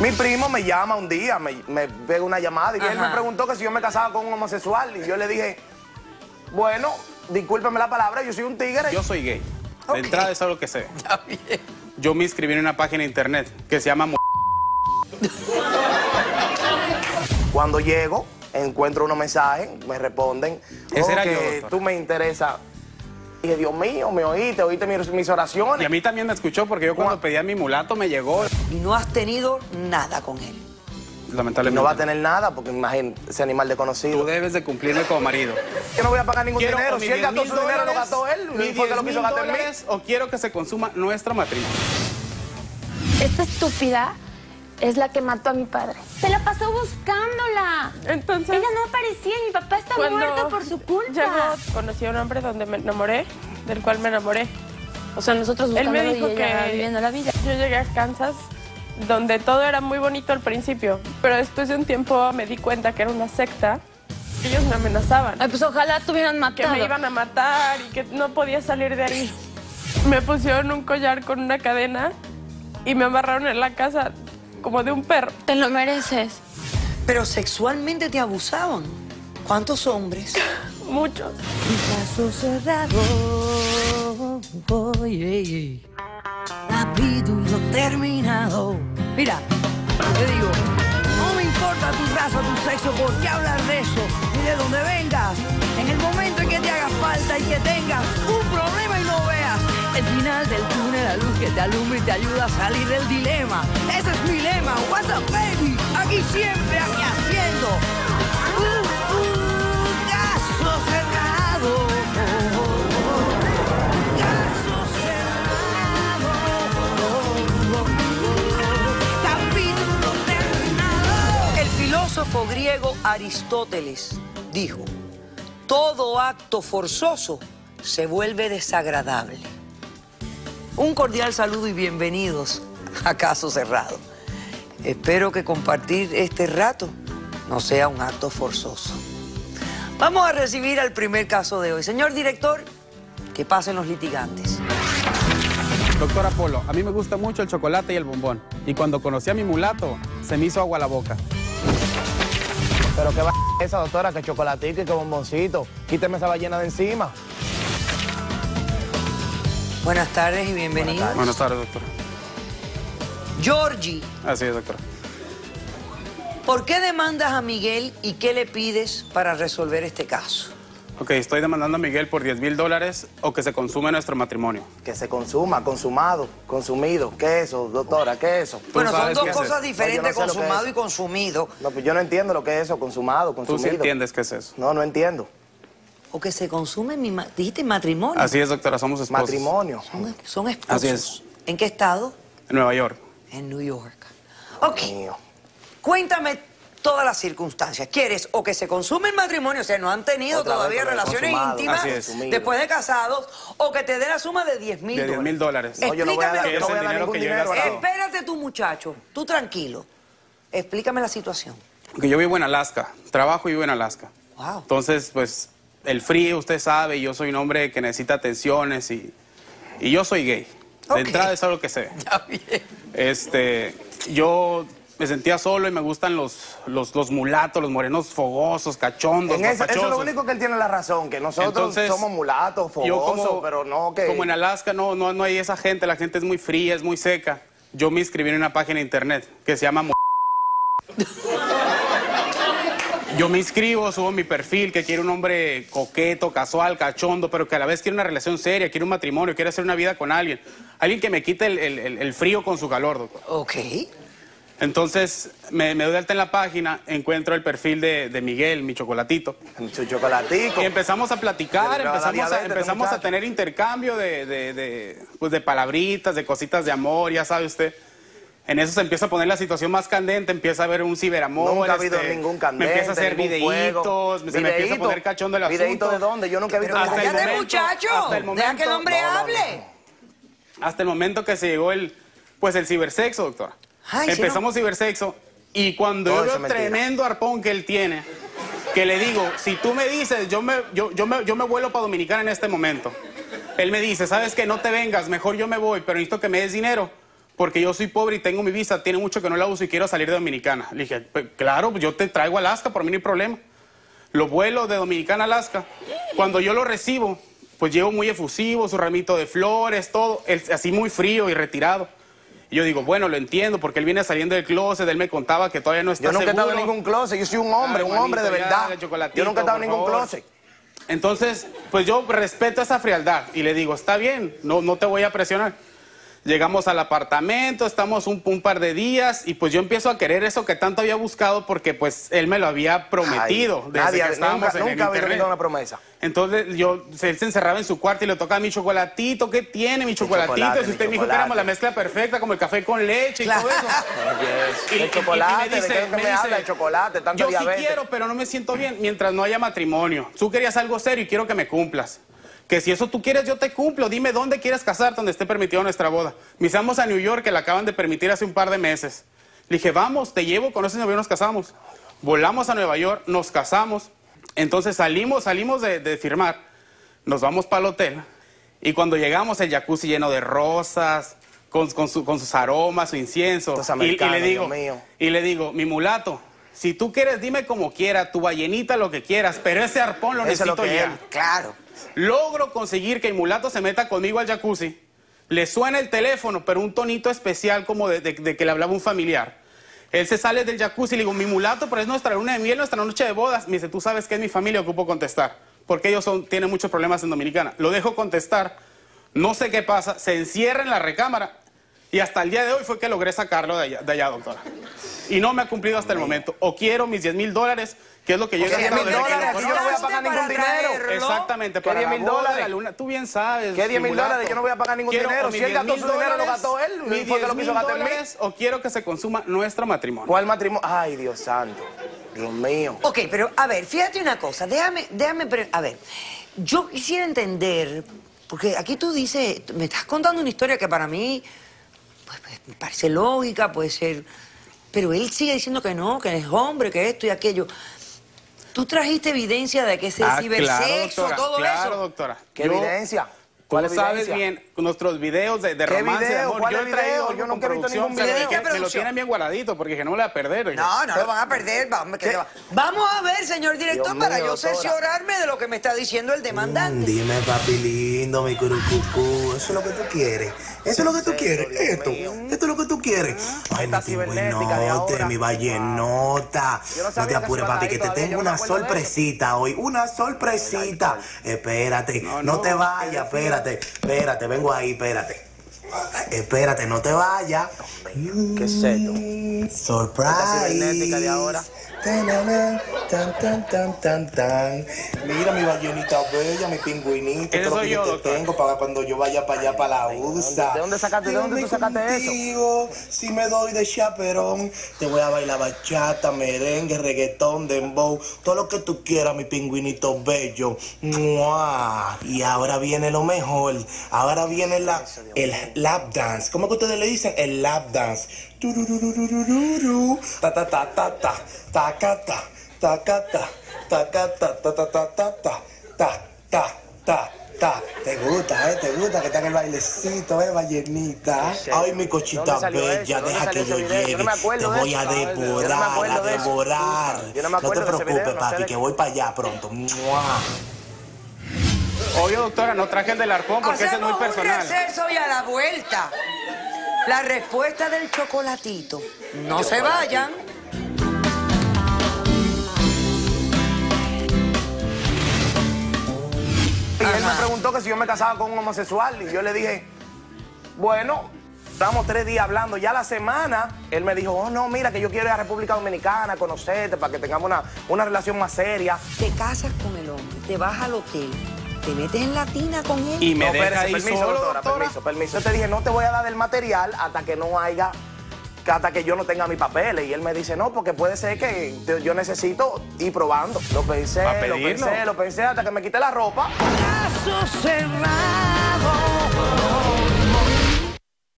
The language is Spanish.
Mi primo me llama un día, me, me pega una llamada y él me preguntó que si yo me casaba con un homosexual. Y yo le dije, bueno, discúlpeme la palabra, yo soy un tigre. Yo soy gay. De entrada es algo que sé. Está bien. Yo me inscribí en una página de internet que se llama... Cuando llego, encuentro unos mensajes, me responden. Ese era "Oh, yo, que tú me interesa. Y dije, Dios mío, me oíste, oíste mis, mis oraciones. Y a mí también me escuchó porque yo cuando Juan. pedí a mi mulato me llegó. Y no has tenido nada con él. Lamentablemente. no va a tener nada porque imagínate ese animal Tú desconocido. debes de cumplirme como marido. Yo no voy a pagar ningún Quiero dinero. Si él gastó 10,000 su dinero, lo gastó él. Fue que lo 10,000 quiso gastar en mí. o quiero que se consuma nuestra matriz. Esta estúpida es la que mató a mi padre. Se la pasó buscándola. Entonces, Ella no aparecía y mi papá está muerto por su culpa. Llegó, conocí a un hombre donde me enamoré, del cual me enamoré. O sea, nosotros Él me dijo y ella que viviendo la vida. yo llegué a Kansas donde todo era muy bonito al principio, pero después de un tiempo me di cuenta que era una secta. Ellos me amenazaban, Ay, pues ojalá te hubieran que matado. me iban a matar y que no podía salir de ahí. Me pusieron un collar con una cadena y me amarraron en la casa como de un perro. Te lo mereces. Pero sexualmente te abusaban. ¿Cuántos hombres? Muchos. Caso cerrado. Oye, capítulo terminado. Mira, te digo, no me importa tu raza, tu sexo, por qué hablar de eso, ni de dónde vengas. En el momento en que te haga falta y que tengas un problema y no veas el final del túnel, la luz que te alumbra y te ayuda a salir del dilema. Ese es mi lema. What's up, baby? Aquí siempre, aquí haciendo. Aristóteles dijo, todo acto forzoso se vuelve desagradable. Un cordial saludo y bienvenidos a Caso Cerrado. Espero que compartir este rato no sea un acto forzoso. Vamos a recibir al primer caso de hoy. Señor director, que pasen los litigantes. Doctor Apolo, a mí me gusta mucho el chocolate y el bombón. Y cuando conocí a mi mulato, se me hizo agua la boca. Pero qué va esa doctora, que chocolatico y que bomboncito. Quíteme esa ballena de encima. Buenas tardes y bienvenidos. Buenas tardes, doctor. Georgie, Así es, doctor. ¿por qué demandas a Miguel y qué le pides para resolver este caso? Ok, estoy demandando a Miguel por 10 mil dólares o que se consume nuestro matrimonio. Que se consuma, consumado, consumido. ¿Qué es eso, doctora? ¿Qué es eso? Bueno, son dos es cosas diferentes, No, no sé consumado y consumido. No, pues yo no entiendo lo que es eso, consumado, Tú consumido. sí entiendes qué es eso. No, no entiendo. O que se consume mi ma- dijiste matrimonio. Así es, doctora, somos esposos. Matrimonio. Son, son esposos. Así es. ¿En qué estado? En Nueva York. En New York. Ok. Mío. Cuéntame todas las circunstancias. ¿Quieres o que se consume el matrimonio, o sea, no han tenido Otra todavía relaciones consumado. íntimas después de casados, o que te dé la suma de 10 mil De dólares? 10 mil dólares. No, yo no voy a dar, no voy dar ningún dinero. Espérate tú, muchacho. Tú tranquilo. Explícame la situación. Porque yo vivo en Alaska, trabajo y vivo en Alaska. Wow. Entonces, pues, el frío, usted sabe, y yo soy un hombre que necesita atenciones y, y yo soy gay. De entrada es algo que sé. Está bien. Este, yo me sentía solo y me gustan los, los, los mulatos, los morenos fogosos, cachondos, En eso, eso es lo único que él tiene la razón, que nosotros Entonces, somos mulatos, fogosos, como, pero no que... como en Alaska no, no, no hay esa gente, la gente es muy fría, es muy seca. Yo me inscribí en una página de internet que se llama... Yo me inscribo, subo mi perfil, que quiere un hombre coqueto, casual, cachondo, pero que a la vez quiere una relación seria, quiere un matrimonio, quiere hacer una vida con alguien. Alguien que me quite el, el- el- el frío con su calor, doctor. Ok. Entonces, me, me doy de alta en la página, encuentro el perfil de, de Miguel, mi chocolatito. Su chocolatico. Y empezamos a platicar, empezamos, a, empezamos a tener intercambio de, de- de, pues de palabritas, de cositas de amor, ya sabe usted. En eso se empieza a poner la situación más candente, empieza a haber un ciberamor. Nunca ha habido este, ningún Me candente, empieza a hacer videitos, se me empieza a poner cachondo el asunto. ¿Videíto de dónde? Yo nunca he visto Hasta el momento- muchacho. hasta el Deja que el hombre No, no, no. hable. Hasta el momento que se llegó el, pues el cibersexo, doctora. Ay, Empezamos cibersexo y cuando Todo yo veo tremendo arpón que él tiene, que le digo, si tú me dices, yo me, yo, yo me, yo me vuelo para Dominicana en este momento. Él me dice, sabes que no te vengas, mejor yo me voy, pero necesito que me des dinero porque yo soy pobre y tengo mi visa, tiene mucho que no la uso y quiero salir de Dominicana. Le dije, "Pues, claro, yo te traigo a Alaska, por mí no hay problema. Lo vuelo de Dominicana a Alaska. Cuando yo lo recibo, pues llevo muy efusivo, su ramito de flores, todo, así muy frío y retirado. Y yo digo, bueno, lo entiendo, porque él viene saliendo del closet, él me contaba que todavía no está Yo nunca he estado en seguro. ningún closet, yo soy un hombre, Ay, un hombre de verdad. Yo nunca he estado en ningún favor. closet. Entonces, pues yo respeto esa frialdad y le digo, está bien, no, no te voy a presionar. Llegamos al apartamento, estamos un, un par de días y pues yo empiezo a querer eso que tanto había buscado porque pues él me lo había prometido Ay, desde nadie, que estábamos nunca, en el nunca había una promesa. Entonces yo, él se encerraba en su cuarto y le tocaba mi chocolatito, ¿qué tiene mi chocolatito? chocolate, si usted mi me dijo que éramos la mezcla perfecta, como el café con leche Claro. y todo eso. Yes. Y- y- El y chocolate, me dice- ¿de qué es que me me, dice, habla? El chocolate, tanta Yo diabetes. sí quiero, pero no me siento bien mientras no haya matrimonio. Tú querías algo serio y quiero que me cumplas. Que si eso tú quieres, yo te cumplo. Dime dónde quieres casarte, donde esté permitido nuestra boda. Visamos a New York, que la acaban de permitir hace un par de meses. Le dije, vamos, te llevo, con ese novio nos casamos. Volamos a Nueva York, nos casamos. Entonces salimos, salimos de, de firmar. Nos vamos para el hotel. Y cuando llegamos, el jacuzzi lleno de rosas, con, con su- con sus aromas, su incienso. Y- y, le digo, y le digo, mi mulato, si tú quieres, dime como quiera, tu ballenita, lo que quieras, pero ese arpón lo Eso lo necesito que ya. él. Claro. Logro conseguir que el mulato se meta conmigo al jacuzzi, le suena el teléfono, pero un tonito especial como de, de- de que le hablaba un familiar. Él se sale del jacuzzi y le digo, mi mulato, pero es nuestra luna de miel, nuestra noche de bodas. Me dice, tú sabes que es mi familia, ocupo contestar, porque ellos son, tienen muchos problemas en Dominicana. Lo dejo contestar, no sé qué pasa, se encierra en la recámara y hasta el día de hoy fue que logré sacarlo de allá, de allá, doctora. Y no me ha cumplido hasta el momento. O quiero mis 10 mil dólares, que es lo que yo he sea, 10 gastado mil que dólares, yo no voy a pagar ningún dinero. Exactamente, ¿Qué para 10 la mil dólares? la luna, tú bien sabes. ¿Qué 10 mi mil dólares? Yo no voy a pagar ningún Quiero dinero. Si él gastó 10 su dinero, lo gastó él. mis ¿Y por qué lo 10 quiso gastar O quiero que se consuma nuestro matrimonio. ¿Cuál matrimonio? Ay, Dios santo. Dios mío. Ok, pero a ver, fíjate una cosa, déjame, déjame, a ver, yo quisiera entender, porque aquí tú dices, me estás contando una historia que para mí, pues, pues, me parece lógica, puede ser, pero él sigue diciendo que no, que es hombre, que esto y aquello. Tú trajiste evidencia de que ese Ah, cibersexo, claro, doctora, todo claro, eso. doctora. ¿Qué Yo- evidencia? Tú ¿Cuál sabes evidencia? bien nuestros videos de, de ¿Qué romance, de video? amor. ¿Cuál yo he video? traído Yo nunca he visto ningún se lo- video. ¿Qué Me lo tienen bien guardadito porque dije, no me lo voy a perder. oye. No, no lo van a perder. Vamos, que Vamos a ver, señor director, Dios para mío, yo cerciorarme de lo que me está diciendo el demandante. Dime, papi lindo, mi curucucú. Eso es lo que tú quieres. Eso es lo que tú quieres. Dios Esto. mío. Esto es lo que tú quieres. Ay, mi ahora. mi vallenota. No No te que apures, papi, que te tengo una sorpresita hoy. Una sorpresita. Espérate. No, te vayas, espérate. Espérate, vengo ahí, espérate. Espérate, no te vayas. ¿Qué es esto? Mm, cibernética de ahora. Tanana, Tan, tan, tan, tan, tan. Mira mi ballenita bella, mi pingüinito. Ese todo lo que yo, te tengo para cuando yo vaya para allá, para la USA. ¿De dónde sacaste- de dónde tú sacaste eso? eso? Si me doy de chaperón, te voy a bailar bachata, merengue, reggaetón, dembow, todo lo que tú quieras, mi pingüinito bello. ¡Mua! Y ahora viene lo mejor. Ahora viene la, el lap dance. ¿Cómo que ustedes le dicen? El lap dance. Ta ta ta ta ta. Ta ta. Ta ta. Ta ta ta ta ta ta ta. Ta ta ta. Ta. Te gusta, ¿eh? Te gusta que está en el bailecito, ¿eh, ballenita? Ay, mi cochita ¿Dónde salió bella, deja que yo llegue. te voy a devorar, a devorar. No te preocupes, papi, que voy para allá pronto. ¡Mua! Obvio, doctora, no traje el del arpón porque ese es muy Hacemos un personal. receso y a la vuelta. La respuesta del chocolatito. No se vayan. Y él me preguntó que si yo me casaba con un homosexual. Y yo le dije, bueno, estamos tres días hablando. Ya la semana, él me dijo, oh, no, mira, que yo quiero ir a República Dominicana, conocerte, para que tengamos una, una relación más seria. Te casas con el hombre, te vas al hotel, te metes en la tina con él. Y me no, deja ahí permiso, solo, doctora, doctora. permiso, permiso. Yo te dije, no te voy a dar el material hasta que no haya, hasta que yo no tenga mis papeles. Y él me dice, no, porque puede ser que yo necesito ir probando. Lo pensé, lo pensé, lo pensé hasta que me quité la ropa. Caso cerrado.